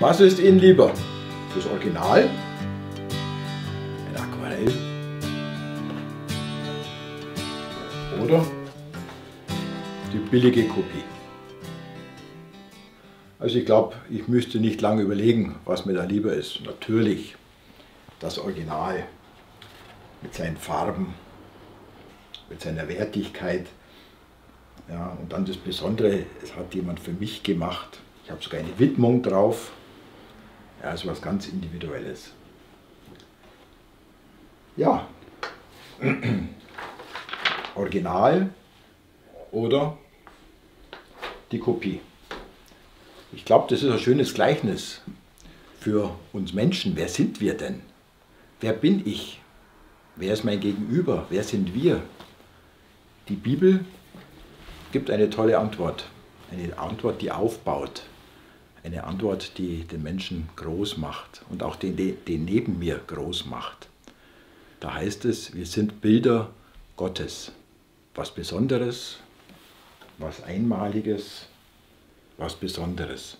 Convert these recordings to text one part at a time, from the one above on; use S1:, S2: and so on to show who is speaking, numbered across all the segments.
S1: Was ist Ihnen lieber? Das Original? Ein Aquarell? Oder die billige Kopie? Also ich glaube, ich müsste nicht lange überlegen, was mir da lieber ist. Natürlich das Original mit seinen Farben, mit seiner Wertigkeit. Ja, und dann das Besondere, es hat jemand für mich gemacht. Ich habe sogar eine Widmung drauf. Ja, also was ganz Individuelles. Ja, Original oder die Kopie. Ich glaube, das ist ein schönes Gleichnis für uns Menschen. Wer sind wir denn? Wer bin ich? Wer ist mein Gegenüber? Wer sind wir? Die Bibel gibt eine tolle Antwort. Eine Antwort, die aufbaut. Eine Antwort, die den Menschen groß macht und auch den, den neben mir groß macht. Da heißt es, wir sind Bilder Gottes. Was Besonderes, was Einmaliges, was Besonderes.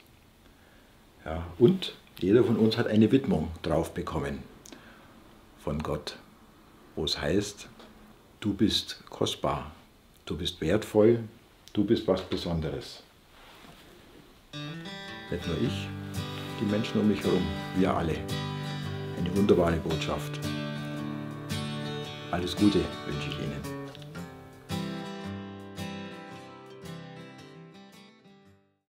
S1: Ja, und jeder von uns hat eine Widmung drauf bekommen von Gott, wo es heißt, du bist kostbar, du bist wertvoll, du bist was Besonderes. Nicht nur ich, die Menschen um mich herum, wir alle. Eine wunderbare Botschaft. Alles Gute wünsche ich Ihnen.